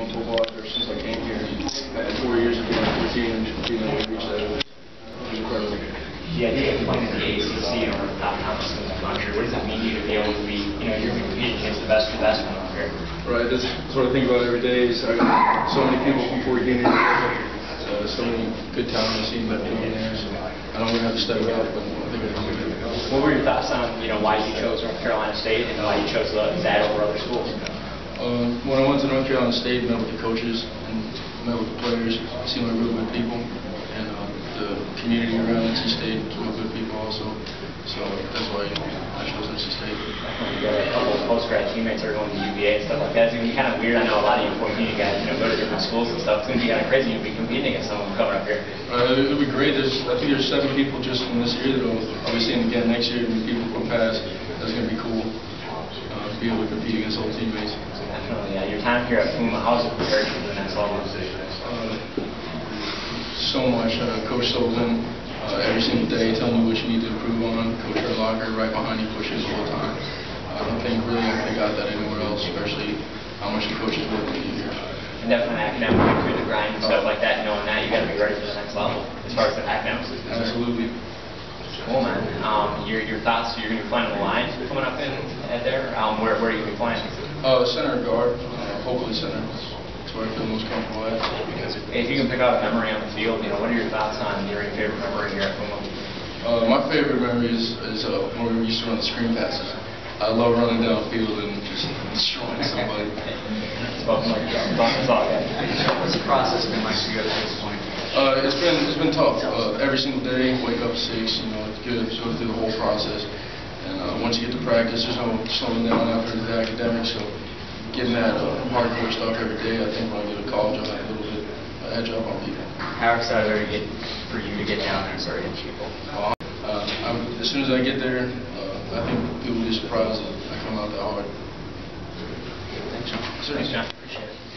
on football ever since I came here. I had four years of being on 14 and being able to reach that was incredible. The idea of playing in the ACC or the top conference in the country, what does it mean to you to be able to be, you know, you're competing against the best of the best from up here? Right, that's, that's what I think about every day. Is I got so many people from Fork Union, uh, so many good talent the team that came in there. So I don't really have to step it up, but I think I do it. What were your thoughts on, you know, why you chose North Carolina State and why you chose uh, that over other schools? Um, when I went to North Carolina State, met with the coaches and met with the players, seemed like really good people, and uh, the community around NC State was real good people also. So that's why I chose NC State. You got a couple of post-grad teammates are going to UVA and stuff like that. It's going to be kind of weird. I know a lot of you Fork Union guys, you know, go to different schools and stuff. It's going to be kind of crazy to be competing against someone coming up here. Uh, it'll be great. There's, I think there's seven people just from this year that I'll be seeing again next year, and people from past. That's going to be cool. Uh, to be able to compete against old teammates. Definitely, yeah. Your time here at FUMA, how has it prepared you for the next level? Uh, so much. Uh, Coach Sullivan, uh, every single day telling you what you need to improve on. Coach Locker right behind you pushes all the time. I don't think really I could have got that anywhere else, especially how much the coaches work with you here. And definitely academically through the grind and stuff like that, knowing that, you got to be ready for the next level as far as the academics is concerned. Absolutely. Cool, man. Um, your, your thoughts, you're going to be playing the line coming up in at there. Um, where, where are you going to be playing? Uh, center guard, uh, hopefully center. That's where I feel most comfortable at. If you can pick out a memory on the field, you know, what are your thoughts on your favorite memory here at FUMA? Uh, my favorite memory is, is uh, when we used to run the screen passes. I love running downfield and just destroying somebody. It's about like, that's all I got. What's the process been like for you at this point? Uh, it's been it's been tough. Uh, every single day, wake up six. You know, it's good. Go through the whole process, and uh, once you get to practice, there's no slowing down after the academics. So, getting that uh, hardcore stuff every day, I think when I get to college, I'll have a little bit of edge up on people. How excited are you get, for you to get down there and start hitting people? Uh, as soon as I get there, uh, I think people will be surprised that I come out that hard. Thanks, John. Thanks, John. Appreciate it.